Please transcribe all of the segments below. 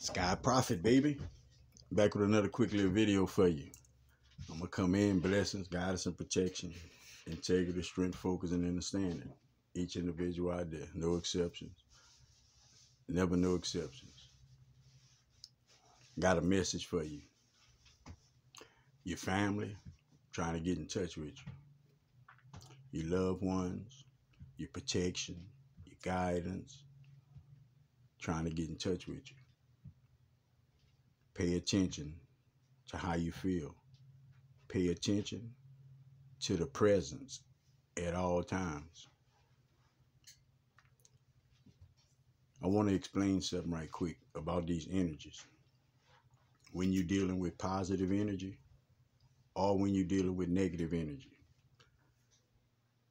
Skyy Prophet, baby. Back with another quick little video for you. I'm gonna come in, blessings, guidance, and protection, integrity, strength, focus, and understanding. Each individual out there, no exceptions. Never no exceptions. Got a message for you. Your family trying to get in touch with you. Your loved ones, your protection, your guidance, trying to get in touch with you. Pay attention to how you feel. Pay attention to the presence at all times. I want to explain something right quick about these energies. When you're dealing with positive energy or when you're dealing with negative energy.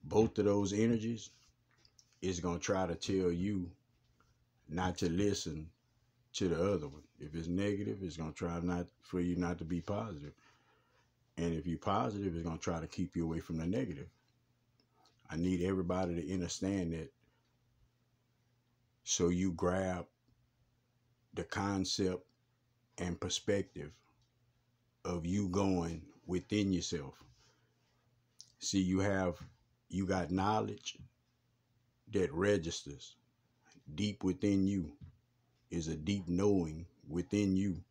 Both of those energies is going to try to tell you not to listen to the other one. If it's negative, it's gonna try not for you not to be positive. And if you're positive, it's gonna try to keep you away from the negative. I need everybody to understand that so you grab the concept and perspective of you going within yourself. See, you have you got knowledge that registers deep within you is a deep knowing within you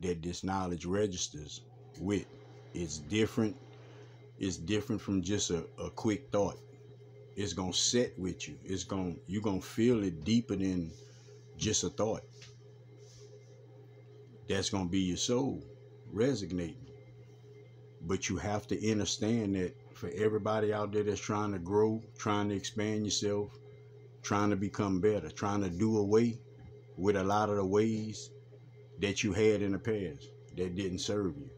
that this knowledge registers with. It's different. It's different from just a, a quick thought. It's gonna set with you. It's gonna you're gonna feel it deeper than just a thought. That's gonna be your soul resonating. But you have to understand that for everybody out there that's trying to grow, trying to expand yourself, trying to become better, trying to do away with a lot of the ways that you had in the past that didn't serve you.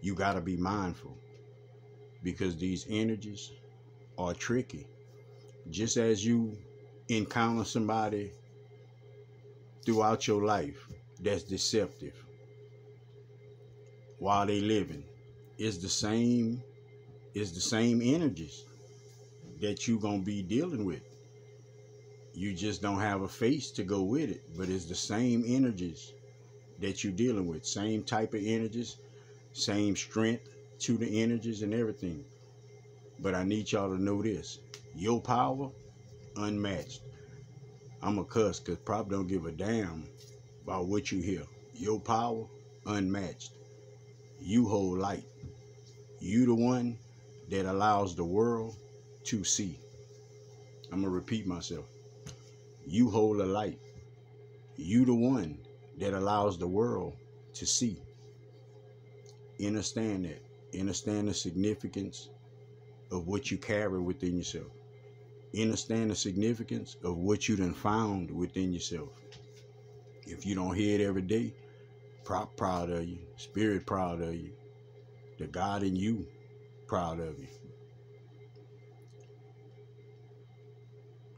You got to be mindful because these energies are tricky. Just as you encounter somebody throughout your life that's deceptive while they living, it's the same it's the same energies that you're gonna be dealing with you just don't have a face to go with it but it's the same energies that you're dealing with same type of energies same strength to the energies and everything. But i need y'all to know this your power unmatched. I'm a cuss because probably don't give a damn about what you hear. Your power unmatched. You hold light. You the one that allows the world to see. I'm gonna repeat myself you hold a light. You the one that allows the world to see. Understand that. Understand the significance of what you carry within yourself. Understand the significance of what you done found within yourself. If you don't hear it every day, prop proud of you. Spirit proud of you. The God in you proud of you.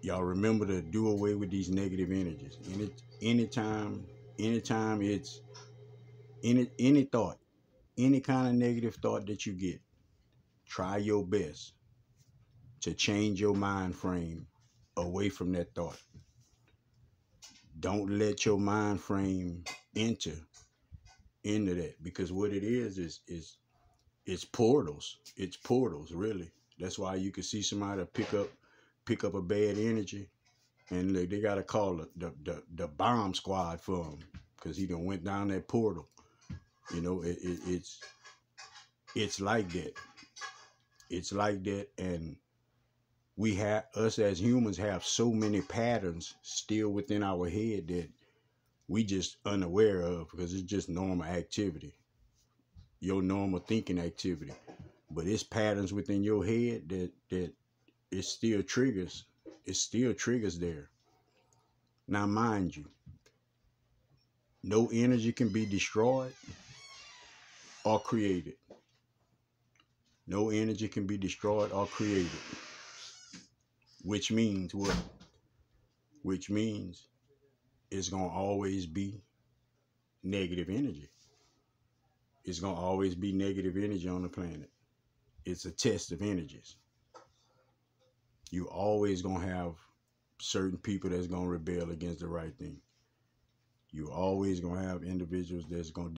Y'all remember to do away with these negative energies. Any anytime, anytime it's any any thought, any kind of negative thought that you get, try your best to change your mind frame away from that thought. Don't let your mind frame enter into that because what it is is is it's portals. It's portals, really. That's why you can see somebody pick up pick up a bad energy, and look, they gotta call the the, the, the bomb squad for him because he done went down that portal. You know, it, it, it's it's like that. It's like that, and we have us as humans have so many patterns still within our head that we just unaware of because it's just normal activity, your normal thinking activity. But it's patterns within your head that that it still triggers. It still triggers there. Now, mind you, no energy can be destroyed or created. No energy can be destroyed or created. Which means what? Which means it's going to always be negative energy. It's going to always be negative energy on the planet. It's a test of energies you always gonna have certain people that's gonna rebel against the right thing. you always gonna have individuals that's gonna